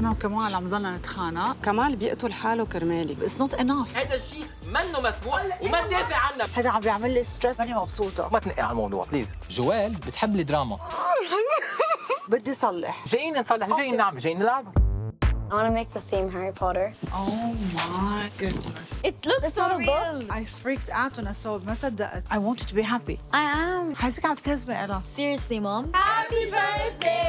أنا وكمال عم ضلنا نتخانق كمال بيقتل حاله كرمالك it's not enough هذا الشيء منه مسموح وما تدافع عنه هذا عم بيعمل لي stress ماني مبسوطة ما تنقي على الموضوع please جويل بتحب الدراما بدي صلح جايين نصلح جايين نعمل جايين نلعب I want to make the theme Harry Potter. Oh my goodness. It looks so real. I freaked out when I saw it. ما صدقت. I want you to be happy. I am. حاسك عم تكذبي أنا. Seriously, Mom. Happy birthday.